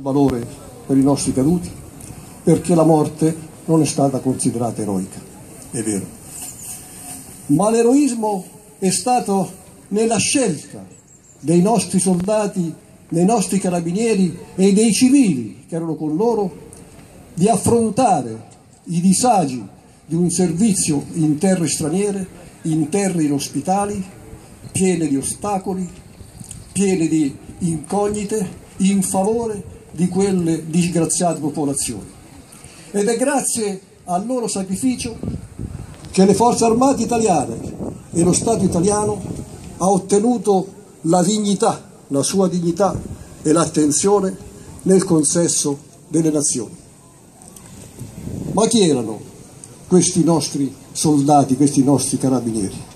valore per i nostri caduti, perché la morte non è stata considerata eroica, è vero. Ma l'eroismo è stato nella scelta dei nostri soldati, dei nostri carabinieri e dei civili che erano con loro di affrontare i disagi di un servizio in terre straniere, in terre inospitali, piene di ostacoli, piene di incognite, in favore di quelle disgraziate popolazioni. Ed è grazie al loro sacrificio che le forze armate italiane e lo Stato italiano ha ottenuto la dignità, la sua dignità e l'attenzione nel consesso delle nazioni. Ma chi erano questi nostri soldati, questi nostri carabinieri?